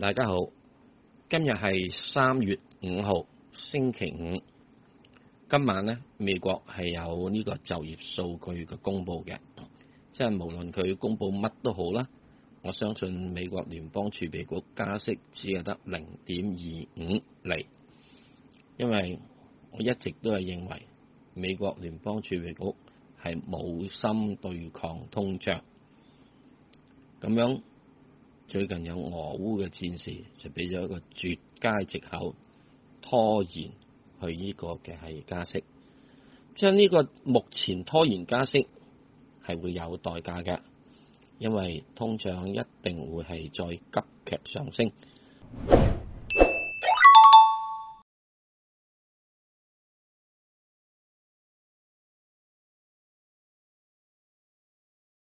大家好，今日係三月五號星期五。今晚咧，美國係有呢個就業數據嘅公佈嘅，即係無論佢公佈乜都好啦，我相信美國聯邦儲備局加息只係得零點二五厘，因為我一直都係認為美國聯邦儲備局係冇心對抗通脹，咁样。最近有俄乌嘅戰事，就俾咗一個絕佳藉口拖延去呢個嘅係加息。将呢個目前拖延加息係會有代價嘅，因為通脹一定會係再急劇上升。